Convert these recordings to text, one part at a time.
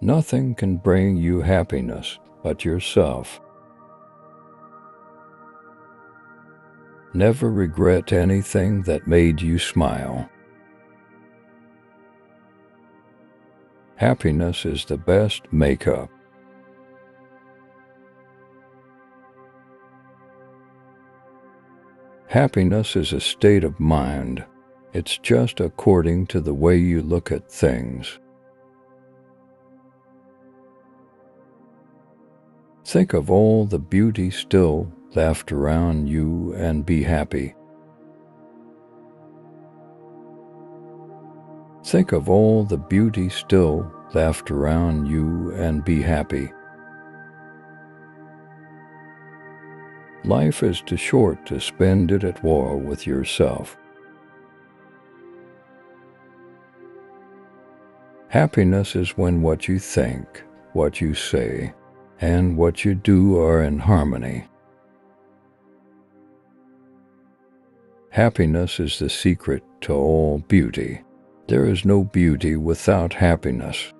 Nothing can bring you happiness but yourself. Never regret anything that made you smile. Happiness is the best makeup. Happiness is a state of mind. It's just according to the way you look at things. Think of all the beauty still left around you and be happy. Think of all the beauty still left around you and be happy. Life is too short to spend it at war with yourself. Happiness is when what you think, what you say, and what you do are in harmony. Happiness is the secret to all beauty. There is no beauty without happiness.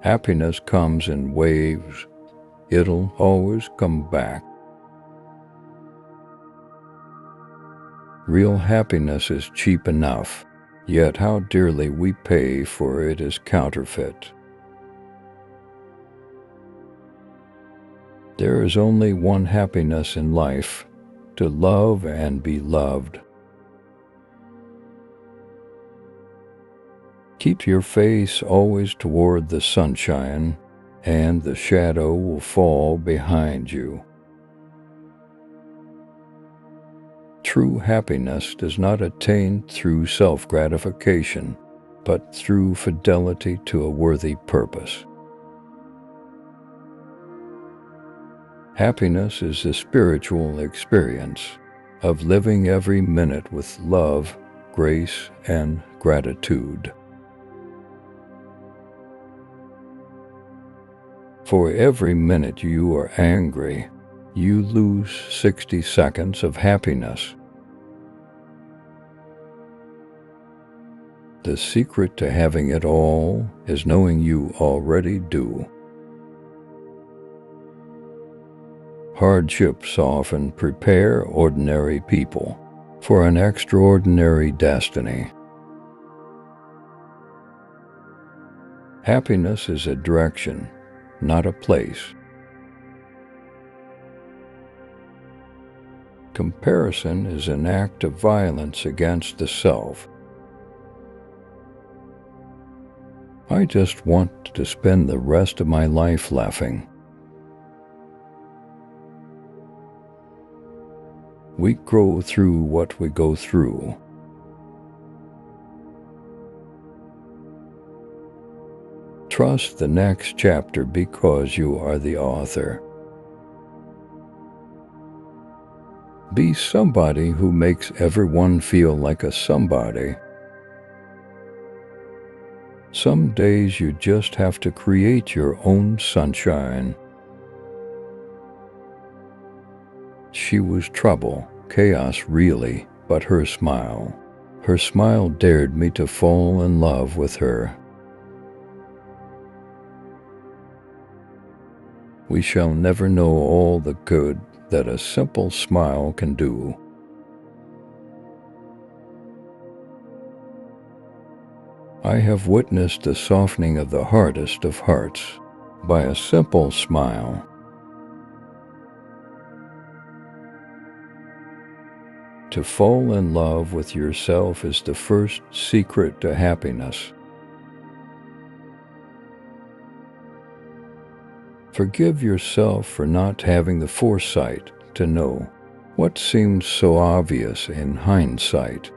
Happiness comes in waves. It'll always come back. Real happiness is cheap enough, yet how dearly we pay for it is counterfeit. There is only one happiness in life to love and be loved. Keep your face always toward the sunshine, and the shadow will fall behind you. True happiness does not attain through self gratification, but through fidelity to a worthy purpose. Happiness is the spiritual experience of living every minute with love, grace, and gratitude. For every minute you are angry, you lose 60 seconds of happiness. The secret to having it all is knowing you already do. Hardships often prepare ordinary people for an extraordinary destiny. Happiness is a direction not a place. Comparison is an act of violence against the self. I just want to spend the rest of my life laughing. We grow through what we go through. Trust the next chapter because you are the author. Be somebody who makes everyone feel like a somebody. Some days you just have to create your own sunshine. She was trouble, chaos really, but her smile. Her smile dared me to fall in love with her. we shall never know all the good that a simple smile can do. I have witnessed the softening of the hardest of hearts by a simple smile. To fall in love with yourself is the first secret to happiness. Forgive yourself for not having the foresight to know what seemed so obvious in hindsight.